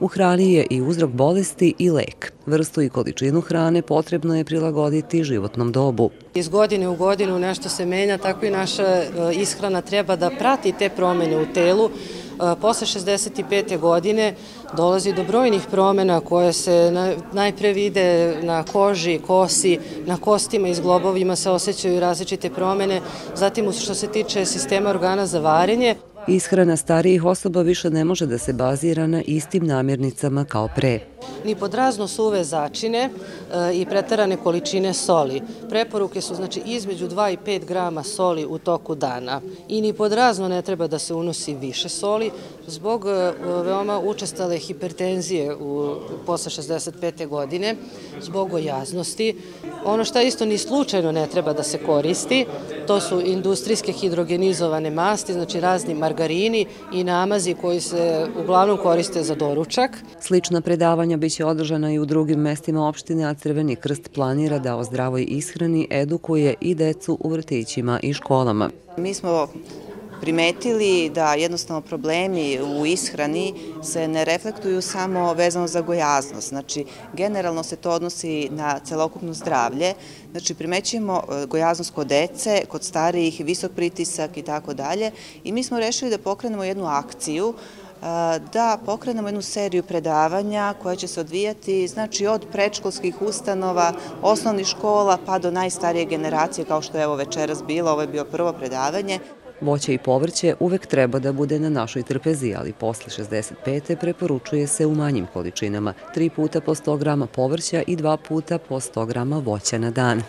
U hrani je i uzrok bolesti i lek. Vrstu i količinu hrane potrebno je prilagoditi životnom dobu. Iz godine u godinu nešto se menja, tako i naša e, ishrana treba da prati te promene u telu. E, posle 65. godine dolazi do brojnih promena koje se najpre vide na koži, kosi, na kostima i zglobovima se osjećaju različite promene, zatim što se tiče sistema organa za varenje, Ishrana starijih osoba više ne može da se bazira na istim namirnicama kao pre. Ni pod razno suve začine e, i pretarane količine soli. Preporuke su znači između 2 i 5 grama soli u toku dana. I ni pod razno ne treba da se unosi više soli zbog e, veoma učestale hipertenzije u, posle 65. godine, zbog ojaznosti. Ono što isto ni slučajno ne treba da se koristi, to su industrijske hidrogenizovane masti, znači razni margarini i namazi koji se uglavnom koriste za doručak. Slična predavanja biće održana i u drugim mestima opštine, a Crveni krst planira da o zdravoj ishrani edukuje i decu u vrtićima i školama. Mi smo primetili da jednostavno problemi u ishrani se ne reflektuju samo vezano za gojaznost. Znači, generalno se to odnosi na celokupno zdravlje. Znači, primećujemo e, gojaznost kod dece, kod starijih, visok pritisak i tako dalje. I mi smo rešili da pokrenemo jednu akciju da pokrenemo jednu seriju predavanja koja će se odvijati znači od predškolskih ustanova, osnovnih škola pa do najstarije generacije kao što je evo večeras bilo, ovo je bio prvo predavanje. Voće i povrće uvek treba da bude na našoj trpezi, ali posle 65. preporučuje se u manjim količinama, tri puta po 100 grama povrća i dva puta po 100 grama voća na dan.